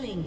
Killing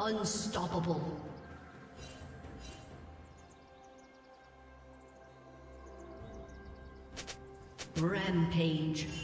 Unstoppable. Rampage.